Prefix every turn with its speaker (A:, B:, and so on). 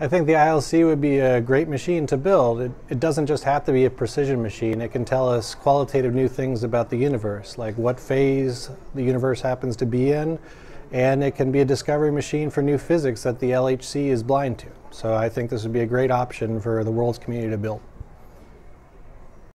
A: I think the ILC would be a great machine to build. It, it, doesn't just have to be a precision machine. It can tell us qualitative new things about the universe, like what phase the universe happens to be in, and it can be a discovery machine for new physics that the LHC is blind to. So I think this would be a great option for the world's community to build.